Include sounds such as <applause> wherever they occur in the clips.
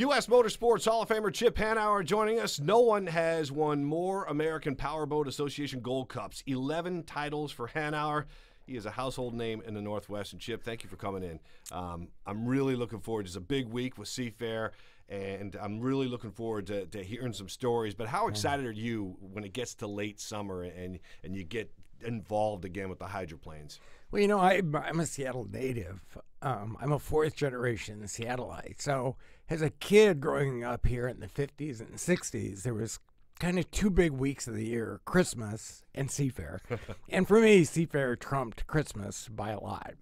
U.S. Motorsports Hall of Famer Chip Hanauer joining us. No one has won more American Powerboat Association Gold Cups. 11 titles for Hanauer. He is a household name in the Northwest. And Chip, thank you for coming in. Um, I'm really looking forward. It's a big week with Seafair, and I'm really looking forward to, to hearing some stories. But how excited are you when it gets to late summer and and you get involved again with the hydroplanes? Well, you know, I, I'm a Seattle native. Um, I'm a fourth generation Seattleite. So, as a kid growing up here in the 50s and 60s, there was kind of two big weeks of the year Christmas and Seafair. <laughs> and for me, Seafair trumped Christmas by a lot.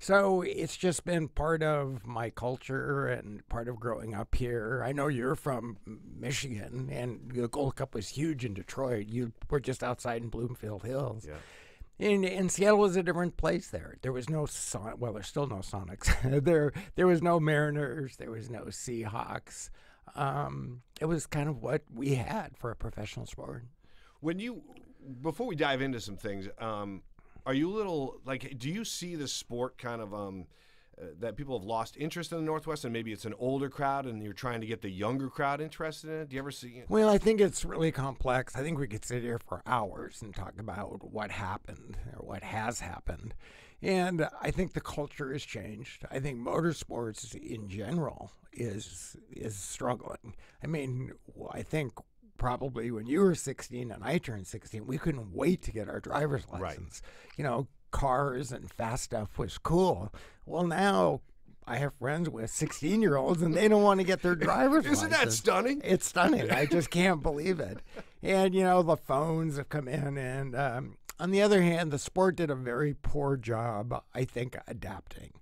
So it's just been part of my culture and part of growing up here. I know you're from Michigan, and the Gold Cup was huge in Detroit. You were just outside in Bloomfield Hills. Yeah. And, and Seattle was a different place there. There was no Son- well, there's still no Sonics. <laughs> there there was no Mariners. There was no Seahawks. Um, it was kind of what we had for a professional sport. When you, before we dive into some things, um, are you a little like? Do you see the sport kind of um, that people have lost interest in the Northwest, and maybe it's an older crowd, and you're trying to get the younger crowd interested in it? Do you ever see? it? Well, I think it's really complex. I think we could sit here for hours and talk about what happened or what has happened. And I think the culture has changed. I think motorsports in general is is struggling. I mean, I think probably when you were 16 and I turned 16, we couldn't wait to get our driver's license. Right. license. You know, cars and fast stuff was cool. Well, now I have friends with 16 year olds and they don't want to get their <laughs> driver's Isn't that stunning? It's stunning. I <laughs> just can't believe it. And you know, the phones have come in, and um, on the other hand, the sport did a very poor job, I think, adapting.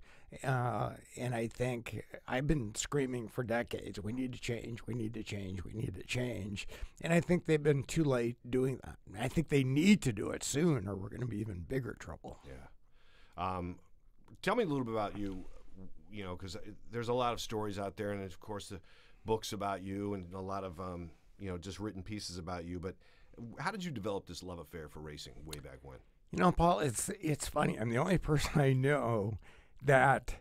Uh, and I think I've been screaming for decades we need to change, we need to change, we need to change. And I think they've been too late doing that. I think they need to do it soon, or we're going to be even bigger trouble. Yeah. Um, tell me a little bit about you. You know, because there's a lot of stories out there, and of course the books about you, and a lot of um, you know just written pieces about you. But how did you develop this love affair for racing way back when? You know, Paul, it's it's funny. I'm the only <laughs> person I know that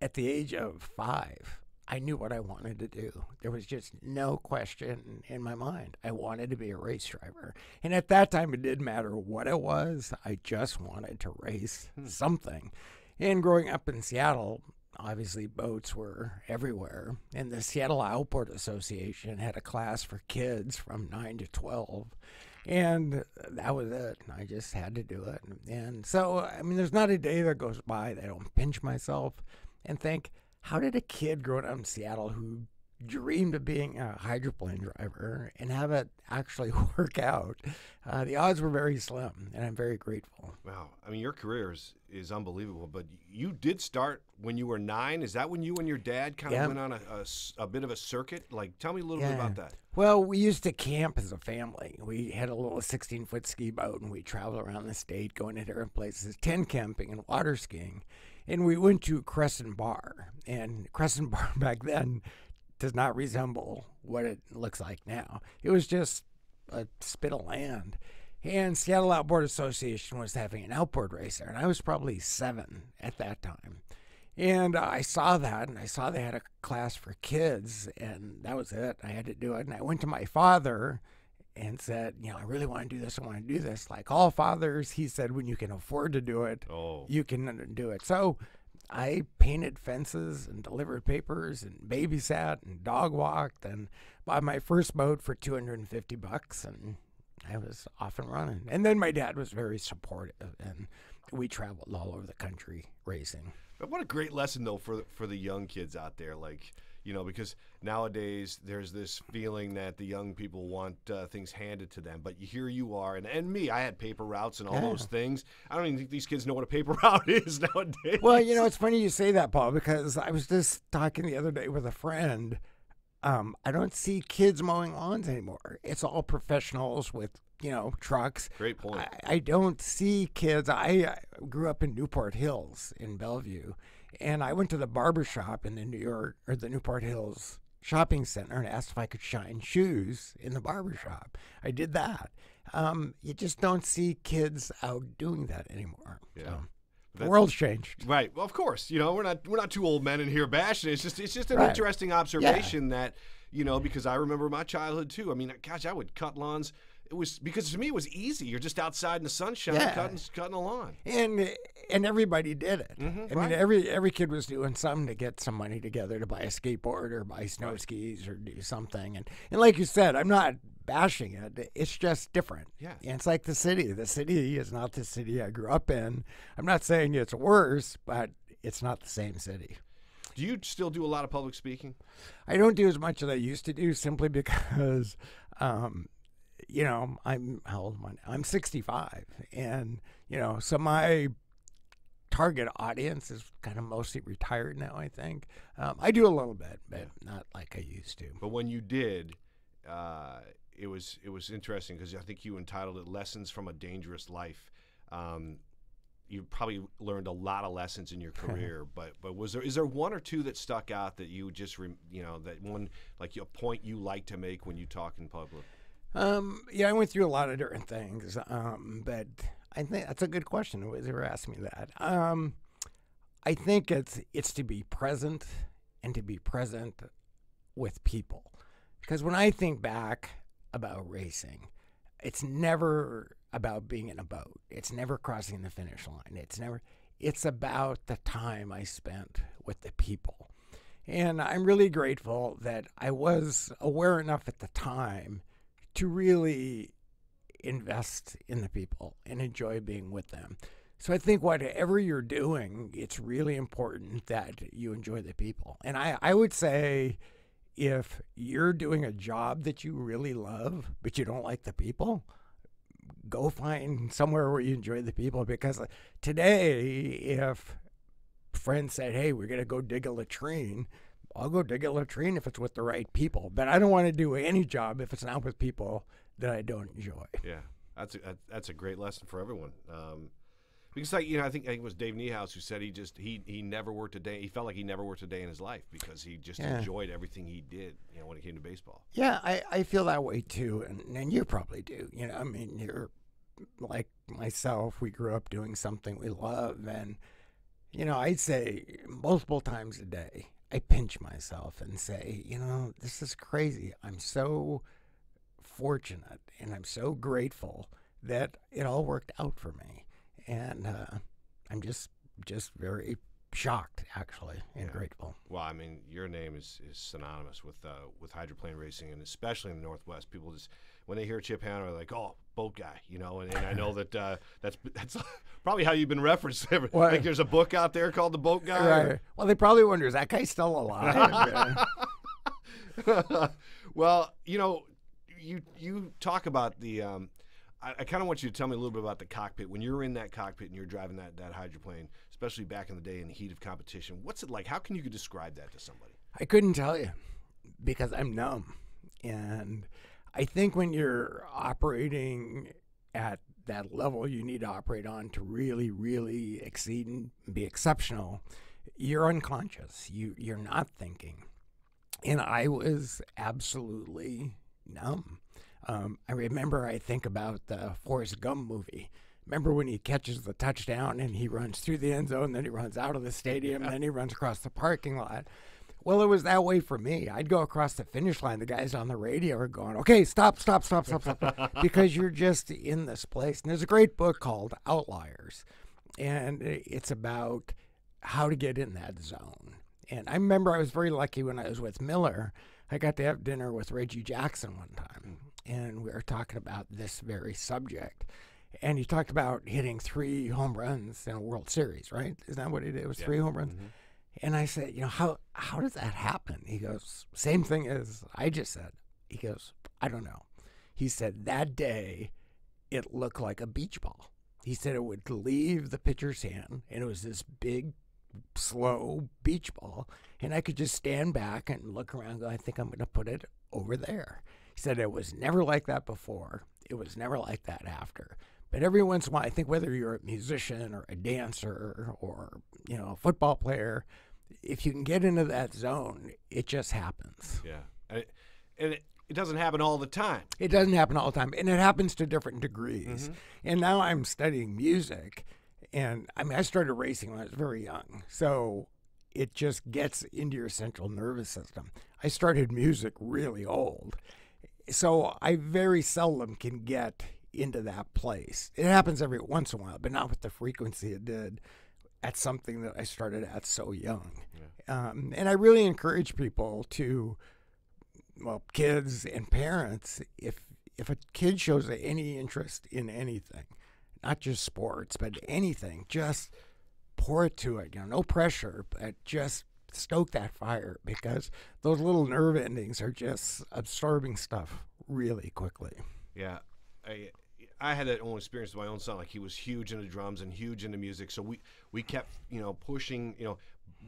at the age of five, I knew what I wanted to do. There was just no question in my mind. I wanted to be a race driver. And at that time, it didn't matter what it was. I just wanted to race hmm. something. And growing up in Seattle, obviously boats were everywhere. And the Seattle Outboard Association had a class for kids from 9 to 12 and that was it. I just had to do it. And so, I mean, there's not a day that goes by that I don't pinch myself and think, how did a kid growing up in Seattle who dreamed of being a hydroplane driver and have it actually <laughs> work out? Uh, the odds were very slim, and I'm very grateful. Wow, I mean your career is, is unbelievable. But you did start when you were nine. Is that when you and your dad kind Yeah. of went on a a bit of a circuit? Like, tell me a little bit about that. Well, we used to camp as a family. We had a little 16 foot ski boat and we traveled around the state going to different places, tent camping and water skiing. And we went to Crescent Bar. And Crescent <laughs> Bar back then does not resemble what it looks like now. It was just a spit of land. And Seattle Outboard Association was having an outboard race there. And I was probably seven at that time. And I saw that, and I saw they had a class for kids, and that was it. I had to do it. And I went to my father and said, You know, I really want to do this. I want to do this. Like all fathers, he said, when you can afford to do it, Oh, you can uh, do it. So I painted fences and delivered papers and babysat and dog walked and bought my first boat for 250 bucks and I was off and running. And then my dad was very supportive and we traveled all over the country racing. But what a great lesson though for for the young kids out there, like you know, because nowadays there's this feeling that the young people want uh, things handed to them. But here you are, and, and me, I had paper routes and all those things. I don't even think these kids know what a paper <laughs> route is nowadays. Well, you know, it's funny you say that, Paul, because I was just talking the other day with a friend. Um, I don't see kids mowing lawns anymore. It's all professionals with, you know, trucks. Great point. I, I don't see kids. I uh, grew up in Newport Hills in Bellevue, and I went to the barber shop in the New York or the Newport Hills shopping center and asked if I could shine shoes in the barber shop. I did that. Um, you just don't see kids out doing that anymore. Yeah. So. The world's changed. Right. Well, of course. You know, we're not we're not two old men in here bashing. It's just it's just an Right. interesting observation that you know because I remember my childhood too. I mean, gosh, I would cut lawns. It was because to me it was easy. You're just outside in the sunshine Yeah. cutting cutting a lawn. and and everybody did it. Mhm, I right. mean, every every kid was doing something to get some money together to buy a skateboard or buy snow skis or do something. And and like you said, I'm not bashing it. It's just different. Yeah. And it's like the city. The city is not the city I grew up in. I'm not saying it's worse, but it's not the same city. Do you still do a lot of public speaking? I don't do as much as I used to do simply because, um, you know, I'm how old am I? now? I'm 65, and you know, so my target audience is kind of mostly retired now. I think um, I do a little bit, but not like I used to. But when you did, uh, it was it was interesting because I think you entitled it "Lessons from a Dangerous Life." Um, you probably learned a lot of lessons in your <laughs> career, but but was there is there one or two that stuck out that you just you know that one like a point you like to make when you talk in public? Um, yeah, I went through a lot of different things, um, but I think that's a good question. Whoever asked me that, um, I think it's it's to be present and to be present with people, because when I think back about racing, it's never about being in a boat. It's never crossing the finish line. It's never. It's about the time I spent with the people. And I'm really grateful that I was aware enough at the time to really invest in the people and enjoy being with them. So I think whatever you're doing, it's really important that you enjoy the people. And I, I would say if you're doing a job that you really love, but you don't like the people, go find somewhere where you enjoy the people because today if friends said hey we're going to go dig a latrine i'll go dig a latrine if it's with the right people but i don't want to do any job if it's not with people that i don't enjoy Yeah, that's a, that's a great lesson for everyone. Um, because like you know, I think I think it was Dave Niehaus who said he just he he never worked a day. He felt like he never worked a day in his life because he just Yeah. enjoyed everything he did. You know, when it came to baseball. yeah i, I feel that way too and, and you probably do you know i mean you're like myself we grew up doing something we love and you know i'd say multiple times a day i pinch myself and say you know this is crazy. I'm so fortunate and i'm so grateful that it all worked out for me. And uh, i'm just just very shocked actually and Yeah. grateful. Well, I mean, your name is, is synonymous with uh, with hydroplane racing, and especially in the Northwest, people just when they hear Chip Hanauer, they're like, "Oh, boat guy," you know. And, and I know that uh, that's <laughs> that's probably how you've been referenced. I <laughs> Well- think there's a book out there called The Boat Guy. or- Well, they probably wonder is that guy still alive? <laughs> Well, you know, you you talk about the. Um, I, I kind of want you to tell me a little bit about the cockpit when you're in that cockpit and you're driving that that hydroplane, especially back in the day in the heat of competition. What's it like? How can you describe that to somebody? I couldn't tell you because I'm numb. And I think when you're operating at that level you need to operate on to really, really exceed and be exceptional, you're unconscious. You you're not thinking. And I was absolutely numb. Um, I remember I think about the Forrest Gump movie. Remember when he catches the touchdown and he runs through the end zone, then he runs out of the stadium, then he runs across the parking lot. Well, it was that way for me. I'd go across the finish line. The guys on the radio are going, "Okay, stop, stop, stop, stop, stop," <laughs> because you're just in this place. And there's a great book called Outliers, and it's about how to get in that zone. And I remember I was very lucky when I was with Miller. I got to have dinner with Reggie Jackson one time, and we were talking about this very subject. And he talked about hitting three home runs in a World Series, right? Is that what it is? It was three home runs. Mm-hmm. And I said, you know, how how does that happen? He goes, same thing as I just said. He goes, I don't know. He said that day it looked like a beach ball. He said it would leave the pitcher's hand and it was this big, slow beach ball. And I could just stand back and look around and go, I think I'm going to put it over there. He said it was never like that before. It was never like that after. But every once in a while, I think whether you're a musician or a dancer or, you know, a football player, if you can get into that zone, it just happens. Yeah, and it, and it, it doesn't happen all the time. It doesn't happen all the time, and it happens to different degrees. Mm-hmm. And now I'm studying music, and I mean, I started racing when I was very young, so it just gets into your central nervous system. I started music really old, so I very seldom can get into that place. It happens every once in a while, but not with the frequency it did at something that I started at so young. Um, and I really encourage people to, well, kids and parents, if if a kid shows any interest in anything, not just sports, but anything, just pour it to it. You know, no pressure, but just stoke that fire because those little nerve endings are just absorbing stuff really quickly. Yeah, I I had that own experience with my own son. Like he was huge into drums and huge into music, so we we kept you know pushing you know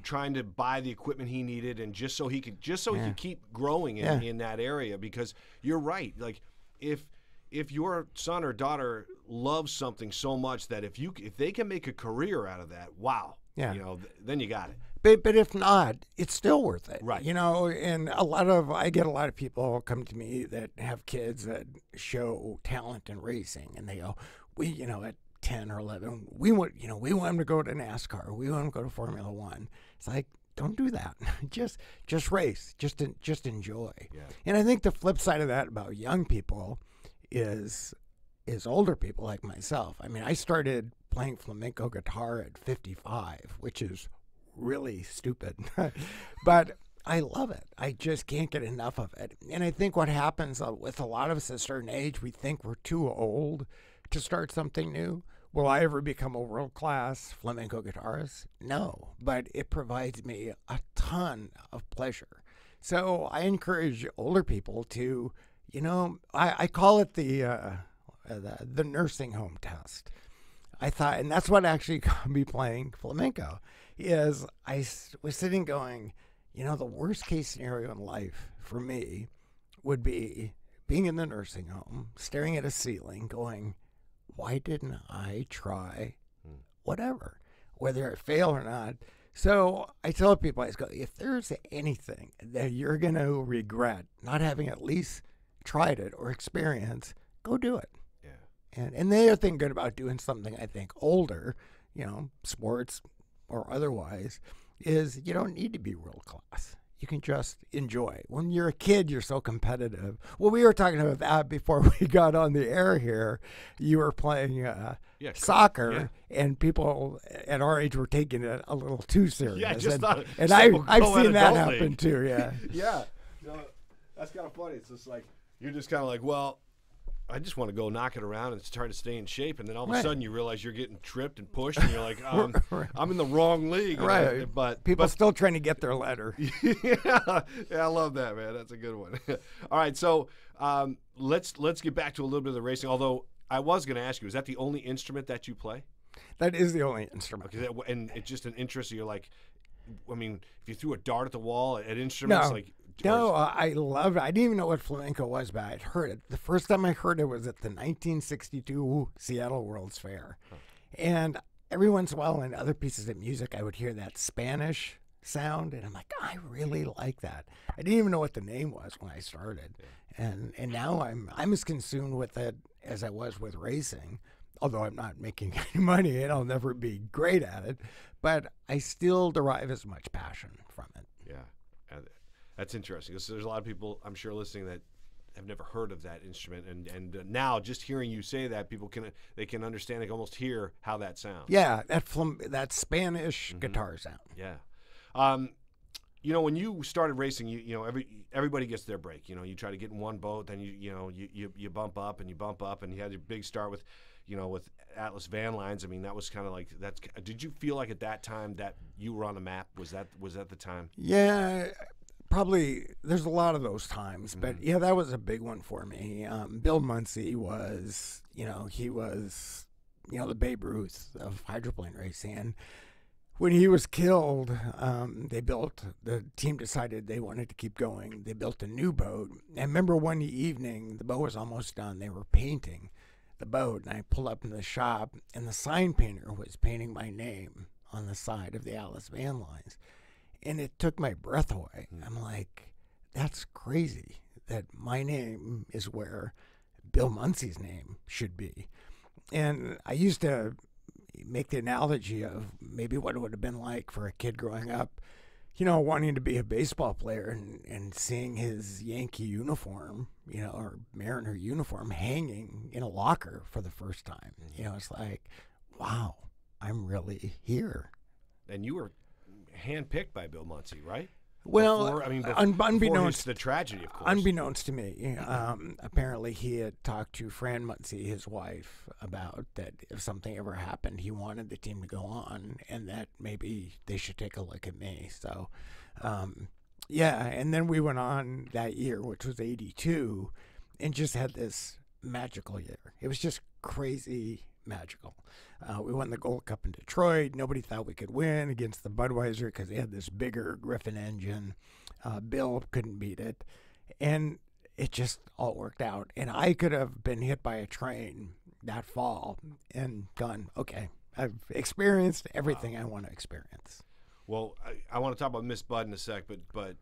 trying to buy the equipment he needed and just so he could just so he could keep growing in, Yeah. in that area because you're right like if if your son or daughter loves something so much that if you if they can make a career out of that wow Yeah. you know th- then you got it But but if not, it's still worth it. Right. You know, and a lot of I get a lot of people come to me that have kids that show talent in racing and they go, We you know, at ten or eleven, we want you know, we want them to go to NASCAR, we want them to go to Formula One. It's like don't do that. <laughs> just just race. Just just enjoy. Yeah. And I think the flip side of that about young people is is older people like myself. I mean, I started playing flamenco guitar at 55, which is really stupid. <laughs> but I love it. I just can't get enough of it. And I think what happens uh, with a lot of us at a certain age, we think we're too old to start something new. Will I ever become a world class flamenco guitarist? No, but it provides me a ton of pleasure. So I encourage older people to, you know, I, I call it the, uh, uh, the the nursing home test. I thought, and that's what actually <laughs> got me playing flamenco. Is I was sitting going, you know, the worst case scenario in life for me would be being in the nursing home, staring at a ceiling, going, why didn't I try hmm. whatever, whether it fail or not? So I tell people, I just go, if there's anything that you're going to regret not having at least tried it or experienced, go do it. yeah And and the other thing good about doing something I think older, you know, sports or otherwise, is you don't need to be world class. You can just enjoy. When you're a kid, you're so competitive. Well, we were talking about that before <laughs> we got on the air here. You were playing uh, Yeah, co- soccer, and people at our age were taking it a little too serious. Yeah, just and, thought and some I, will I've seen that happen league. too. Yeah. <laughs> yeah no, that's kind of funny it's just like you're just kind of like well I just want to go knock it around and try to stay in shape, and then all of a sudden you realize you're getting tripped and pushed, and you're like, <laughs> um, "I'm in the wrong league." Right. But People but still trying to get their letter. yeah, <laughs> yeah, I love that, man. That's a good one. <laughs> All right, so um, let's let's get back to a little bit of the racing. Although I was going to ask you, is that the only instrument that you play? That is the only instrument. Okay, that, and it's just an interest. You're like, I mean, if you threw a dart at the wall at instruments, No. like No, uh, I loved it. I didn't even know what flamenco was, but I'd heard it. The first time I heard it was at the 1962 Seattle World's Fair. And every once in a while in other pieces of music, I would hear that Spanish sound, and I'm like, I really like that. I didn't even know what the name was when I started. And and now I'm I'm as consumed with it as I was with racing. Although I'm not making <laughs> any money and I'll never be great at it, but I still derive as much passion from. Yeah, that's interesting. 'cause there's a lot of people I'm sure listening that have never heard of that instrument, and and uh, now just hearing you say that, people can they can understand. They can almost hear how that sounds. Yeah, that flam- that Spanish guitar sound. Yeah. Um, you know, when you started racing, you you know every everybody gets their break. You know, you try to get in one boat, then you you know you you, you bump up and you bump up, and you had your big start with, you know, with Atlas Van Lines. I mean, that was kind of like that's. Did you feel like at that time that you were on the map? Was that was that the time? Yeah, probably. There's a lot of those times, but yeah, that was a big one for me. Um, Bill Muncey was, you know, he was, you know, the Babe Ruth of hydroplane racing. And when he was killed, um, they built the team decided they wanted to keep going. They built a new boat. And I remember one evening, the boat was almost done. They were painting the boat, and I pulled up in the shop, and the sign painter was painting my name on the side of the Atlas Van Lines, and it took my breath away. Hmm. I'm like, that's crazy that my name is where Bill Muncey's name should be. And I used to make the analogy of maybe what it would have been like for a kid growing up, you know, wanting to be a baseball player and, and seeing his Yankee uniform, you know, or Mariner uniform hanging in a locker for the first time. Hmm. You know, it's like, wow, I'm really here. And you were handpicked by Bill Muncey, right? Well, Before- I mean, un- before his- unbeknownst the tragedy, of course. Unbeknownst to me, um, apparently he had talked to Fran Muncey, his wife, about that if something ever happened, he wanted the team to go on, and that maybe they should take a look at me. So, um, yeah, and then we went on that year, which was '82, and just had this magical year. It was just crazy magical. Uh, we won the Gold Cup in Detroit. Nobody thought we could win against the Budweiser because they had this bigger Griffon engine. Uh, Bill couldn't beat it, and it just all worked out. And I could have been hit by a train that fall and gone, okay, I've experienced everything I want to experience. Well, I, I want to talk about Miss Bud in a sec, but but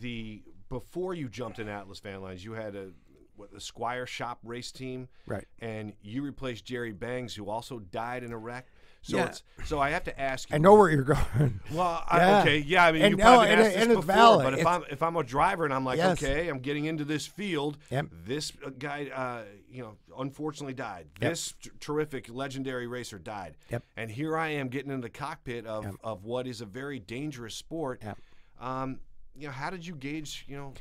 the before you jumped in Atlas Van Lines, you had a what the Squire Shop race team, Right. and you replaced Jerry Bangs, who also died in a wreck. So Yeah. it's so I have to ask you. I know where you're going. <laughs> Well, I, Yeah. okay, yeah. I mean, And you no, probably and asked it- this and before, valid. but if It's- I'm if I'm a driver and I'm like, Yes. okay, I'm getting into this field. Yep. This uh, guy, uh, you know, unfortunately died. Yep. This t- terrific, legendary racer died. Yep. And here I am getting in the cockpit of of what is a very dangerous sport. Yep. Um, you know, how did you gauge, you know,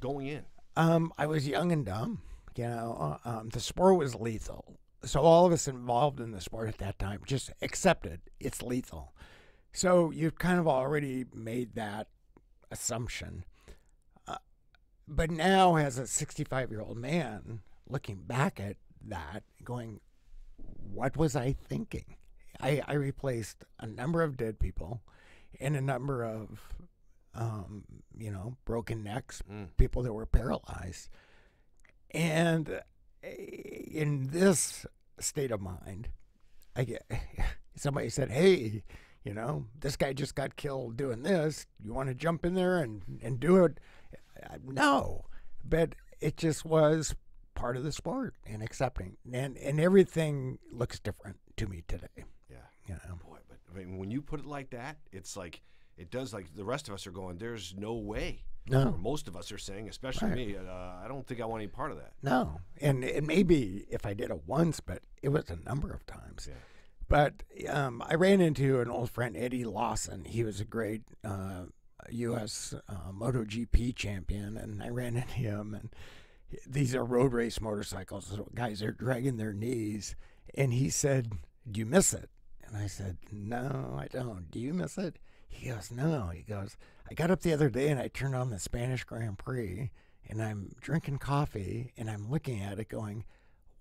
going in? Um, I was young and dumb. You know, uh, um, the sport was lethal. So all of us involved in the sport at that time just accepted it's lethal. So you've kind of already made that assumption. Uh, but now, as a 65 year old man, looking back at that, going, what was I thinking? I, I replaced a number of dead people and a number of, um, you know, broken necks, Mm. people that were paralyzed. And uh, in this state of mind, I get <laughs> somebody said, "Hey, you know, this guy just got killed doing this. You want to jump in there and and do it?" Uh, No, but it just was part of the sport and accepting, and and everything looks different to me today. Yeah. You know, Boy, but I mean, when you put it like that, it's like it does. Like the rest of us are going, "There's no way." Or no, most of us are saying, especially Right. me. Uh, I don't think I want any part of that. no, and and maybe if I did it once, but it was a number of times. Yeah. But um, I ran into an old friend, Eddie Lawson. He was a great uh, U.S. Uh, MotoGP champion, and I ran <laughs> into him. And these are road race motorcycles. So guys are dragging their knees, and he said, "Do you miss it?" And I said, "No, I don't. Do you miss it?" He goes, "No." He goes, "I got up the other day and I turned on the Spanish Grand Prix, and I'm drinking coffee, and I'm looking at it, going."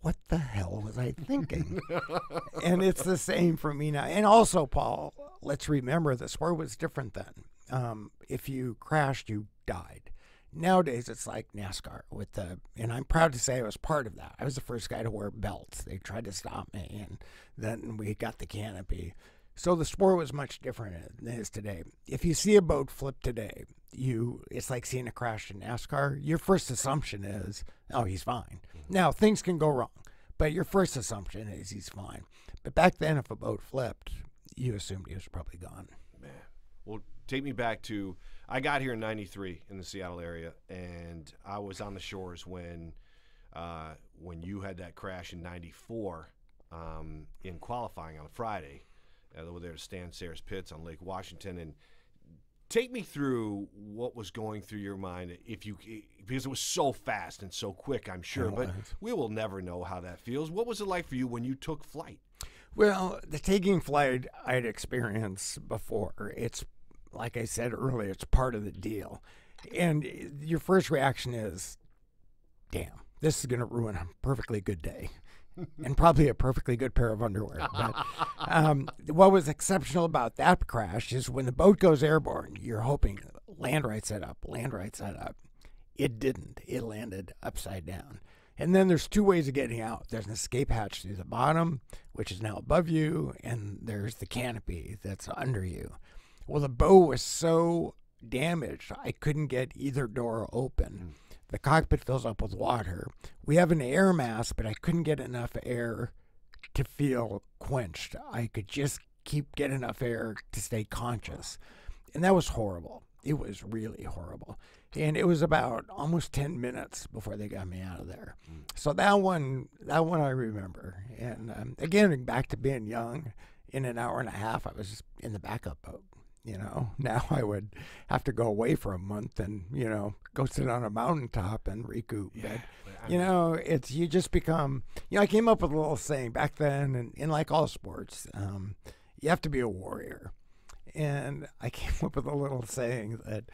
What the hell was I thinking? <laughs> and it's the same for me now. And also, Paul, let's remember the sport was different then. Um, if you crashed, you died. Nowadays, it's like NASCAR with the, and I'm proud to say I was part of that. I was the first guy to wear belts. They tried to stop me, and then we got the canopy. So the sport was much different than it is today. If you see a boat flip today, you it's like seeing a crash in NASCAR. Your first assumption is, oh, he's fine. Now things can go wrong, but your first assumption is he's fine. But back then, if a boat flipped, you assumed he was probably gone. Man. Well, take me back to I got here in '93 in the Seattle area, and I was on the shores when uh, when you had that crash in '94 um, in qualifying on a Friday. Uh, over there to Stan Sayers Pits on Lake Washington, and take me through what was going through your mind if you because it was so fast and so quick. I'm sure, but we will never know how that feels. What was it like for you when you took flight? Well, the taking flight I'd experienced before. It's like I said earlier, it's part of the deal. And your first reaction is, damn, this is going to ruin a perfectly good day. And probably a perfectly good pair of underwear. But <laughs> um, what was exceptional about that crash is when the boat goes airborne, you're hoping land right side up, land right side up. It didn't. It landed upside down. And then there's two ways of getting out. There's an escape hatch through the bottom, which is now above you, and there's the canopy that's under you. Well, the bow was so damaged, I couldn't get either door open. The cockpit fills up with water. We have an air mass, but I couldn't get enough air to feel quenched. I could just keep get enough air to stay conscious, and that was horrible. It was really horrible, and it was about almost ten minutes before they got me out of there. So that one, that one I remember. And um, again, back to being young. In an hour and a half, I was in the backup boat. You know, <laughs> now I would have to go away for a month and you know go sit on a mountaintop and recoup. But you mean, know, it's you just become. You know, I came up with a little saying back then, and in like all sports, um, you have to be a warrior. And I <laughs> came up with a little saying that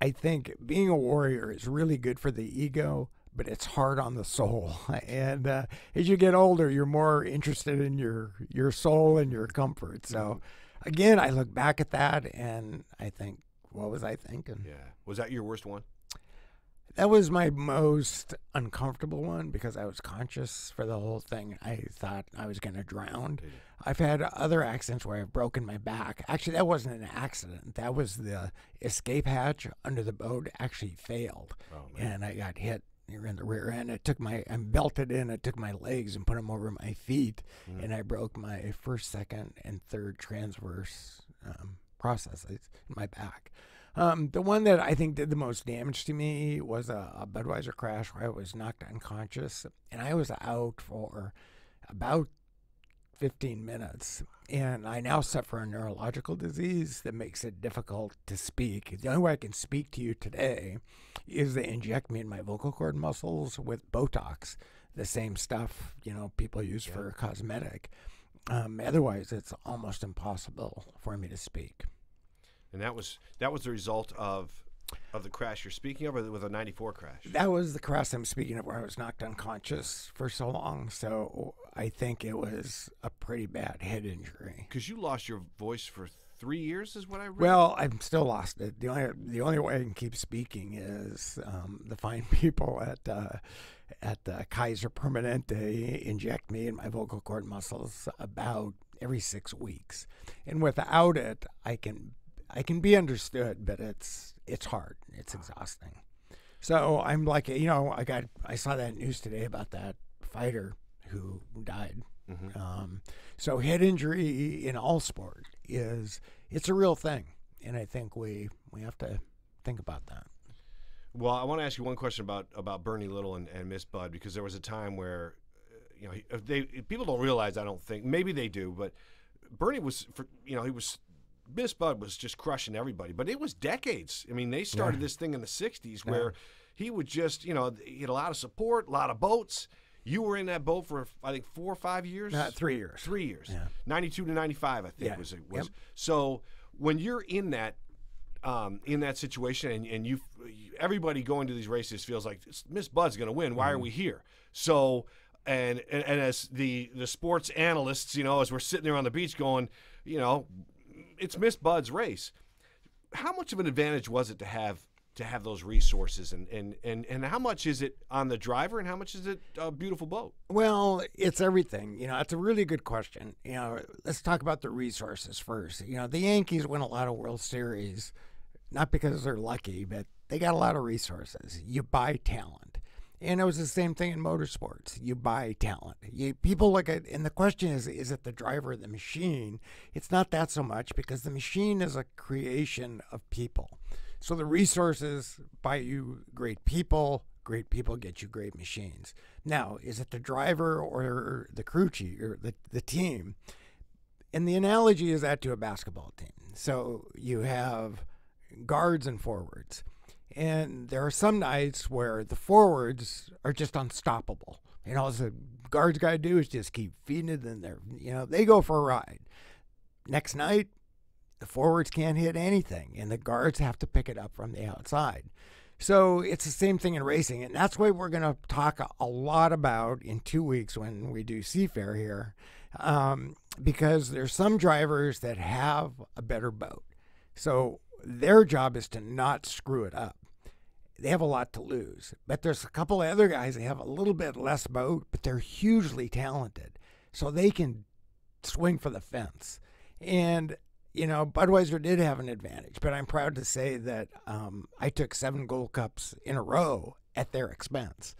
I think being a warrior is really good for the ego, but it's hard on the soul. <laughs> And uh, as you get older, you're more interested in your your soul and your comfort. So, again, I look back at that and I think, what was I thinking? yeah. Was that your worst one? That was my most uncomfortable one because I was conscious for the whole thing. I thought I was going to drown. Yeah. I've had other accidents where I've broken my back. Actually, that wasn't an accident. That was the escape hatch under the boat actually failed, Oh man. and I got hit in the rear end. It took my I'm belted in. I took my legs and put them over my feet, Mm. and I broke my first, second, and third transverse um, processes in my back. Um, the one that I think did the most damage to me was a, a Budweiser crash where I was knocked unconscious, and I was out for about 15 minutes. And I now suffer a neurological disease that makes it difficult to speak. The only way I can speak to you today is they inject me in my vocal cord muscles with Botox, the same stuff you know people use Yeah. for cosmetic. Um, otherwise, it's almost impossible for me to speak. And that was that was the result of of the crash you're speaking of, or with a '94 crash. That was the crash I'm speaking of, where I was knocked unconscious for so long. So I think it was a pretty bad head injury. Because you lost your voice for three years, is what I read. Well, I'm still lost it. The only the only way I can keep speaking is um, the fine <laughs> people at uh, at uh, Kaiser Permanente inject me in my vocal cord muscles about every six weeks, and without it, I can I can be understood, but it's it's hard. It's exhausting. So I'm like, you know, I got I saw that news today about that fighter who died. Mhm. Um, so head injury in all sport is it's a real thing, and I think we we have to think about that. Well, I want to ask you one question about about Bernie Little and, and Miss Bud because there was a time where, uh, you know, if they people don't realize. I don't think maybe they do, but Bernie was for you know he was Miss Bud was just crushing everybody. But it was decades. I mean, they started this thing in the '60s where he would just you know he had a lot of support, a lot of boats. You were in that boat for I think four or five years. Uh, three years. Three years. Yeah. 92 to 95, I think Yeah. was it was. Yep. So when you're in that um, in that situation and, and you everybody going to these races feels like Miss Bud's going to win. Why are Mm-hmm. we here? So and, and and as the the sports analysts, you know, as we're sitting there on the beach going, you know, it's Miss Bud's race. How much of an advantage was it to have to have those resources and and and, and how much is it on the driver and how much is it a beautiful boat? Well, it's everything. You know, it's a really good question. You know, let's talk about the resources first. You know, the Yankees win a lot of World Series, not because they're lucky, but they got a lot of resources. You buy talent. And it was the same thing in motorsports. You buy talent. You, people look at, and the question is, is it the driver the machine? It's not that so much because the machine is a creation of people. So the resources buy you great people, great people get you great machines. Now, is it the driver or the crew chief or the, the team? And the analogy is that to a basketball team. So you have guards and forwards. And there are some nights where the forwards are just unstoppable. And all the guards got to do is just keep feeding it in there. You know, they go for a ride. Next night, the forwards can't hit anything, and the guards have to pick it up from the outside. So it's the same thing in racing, and that's what we're going to talk a- a lot about in two weeks when we do Seafair here, um, because there's some drivers that have a better boat. So their job is to not screw it up. They have a lot to lose, but there's a couple of other guys that have a little bit less boat, but they're hugely talented, so they can swing for the fence. And you know, Budweiser did have an advantage, but I'm proud to say that um, I took seven Gold Cups in a row at their expense.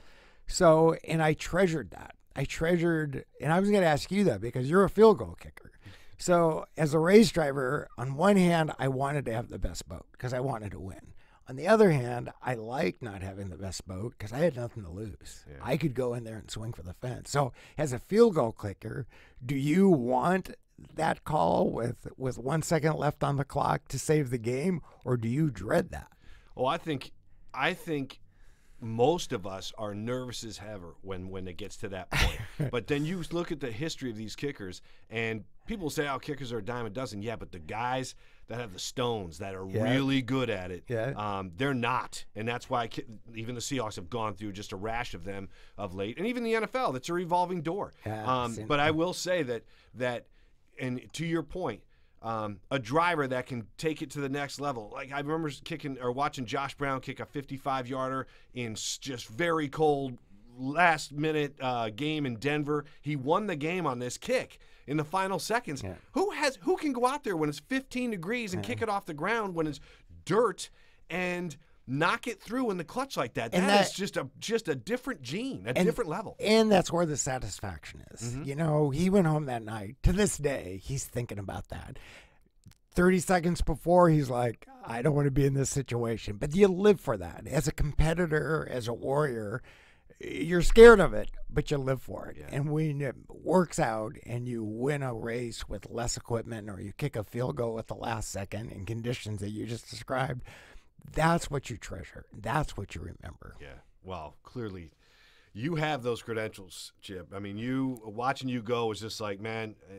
So, and I treasured that. I treasured, and I was going to ask you that because you're a field goal kicker. So, as a race driver, on one hand, I wanted to have the best boat because I wanted to win. On the other hand, I liked not having the best boat because I had nothing to lose. Yeah. I could go in there and swing for the fence. So, as a field goal kicker, do you want that call with with one second left on the clock to save the game, or do you dread that? Well, I think, I think most of us are nervous as ever when when it gets to that point. <laughs> but then you look at the history of these kickers, and people say, "Oh, kickers are a dime a dozen." Yeah, but the guys that have the stones that are Yeah. really good at it, Yeah. um, they're not, and that's why even the Seahawks have gone through just a rash of them of late, and even the NFL. That's a revolving door. Yeah, um, but I will say that that, and to your point, um, a driver that can take it to the next level. Like I remember kicking or watching Josh Brown kick a 55 yarder in just very cold last minute uh, game in Denver. He won the game on this kick in the final seconds. Yeah. Who has who can go out there when it's 15 degrees and kick it off the ground when it's dirt and knock it through in the clutch like that? And that is just a just a different gene, a And- different level. And that's where the satisfaction is. Mm-hmm. You know, he went home that night. To this day, he's thinking about that. 30 seconds before, he's like, I don't want to be in this situation. But you live for that. As a competitor, as a warrior, you're scared of it, but you live for it. Yeah. And when it works out and you win a race with less equipment or you kick a field goal at the last second in conditions that you just described, that's what you treasure. That's what you remember. Yeah. Well, clearly, you have those credentials, Chip. I mean, you watching you go was just like, man, uh,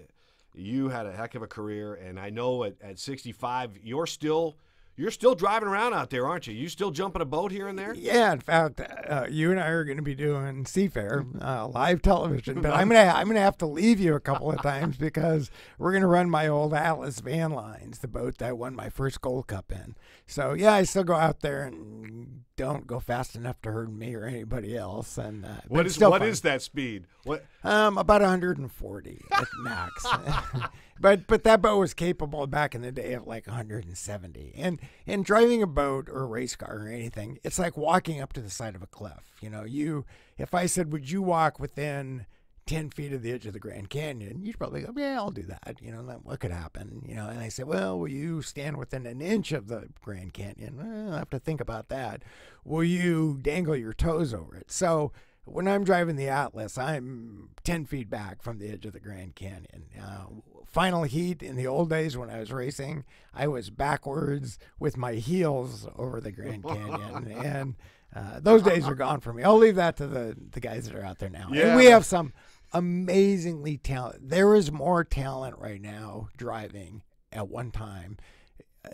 you had a heck of a career, and I know at, at 65, you're still you're still driving around out there, aren't you? You still jumping a boat here and there? Yeah, in fact, uh, you and I are going to be doing Seafair uh, live television, but I'm gonna I'm gonna have to leave you a couple of times because we're gonna run my old Atlas Van Lines, the boat that I won my first Gold Cup in. So yeah, I still go out there and don't go fast enough to hurt me or anybody else. And uh, What is what is that speed? What? Um, about 140 at max. <laughs> but but that boat was capable back in the day of like 170. And and driving a boat or a race car or anything, it's like walking up to the side of a cliff. You know, you if I said, would you walk within 10 feet of the edge of the Grand Canyon, you'd probably go, yeah, I'll do that. You know, what could happen? You know, and I said, well, will you stand within an inch of the Grand Canyon? Well, I'll have to think about that. Will you dangle your toes over it? So when I'm driving the Atlas, I'm 10 feet back from the edge of the Grand Canyon. Uh, final heat in the old days when I was racing, I was backwards with my heels over the Grand Canyon. <laughs> and uh, those days are gone for me. I'll leave that to the, the guys that are out there now. Yeah. And we have some amazingly talented. There is more talent right now driving at one time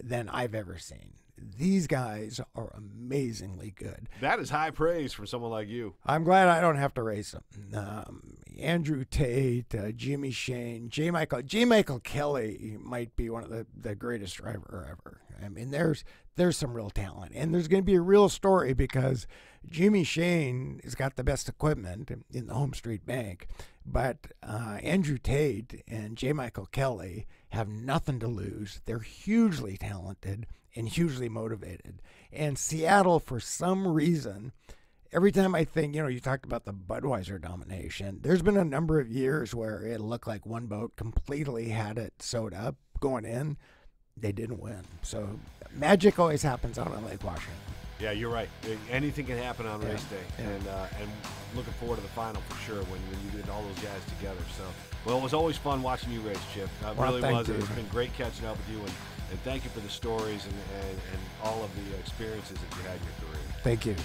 than I've ever seen. These guys are amazingly good. That is high praise from someone like you. I'm glad I don't have to race them. Um, Andrew Tate, uh, Jimmy Shane, J. Michael, J. Michael Kelly might be one of the, the greatest driver ever. I mean, there's there's some real talent, and there's going to be a real story because Jimmy Shane has got the best equipment in the Home Street Bank, but uh, Andrew Tate and J. Michael Kelly have nothing to lose. They're hugely talented and hugely motivated, and Seattle, for some reason every time I think, you know, you talked about the Budweiser domination, there's been a number of years where it looked like one boat completely had it sewed up going in. They didn't win. So magic always happens out on Lake Washington. Yeah, you're right. Anything can happen on Yeah, race day, yeah. and uh, and looking forward to the final for sure when, when you get all those guys together. So, well, it was always fun watching you race, Chip. It Well, really was. you. It's been great catching up with you, and, and thank you for the stories and, and, and all of the experiences that you had in your career. Thank you.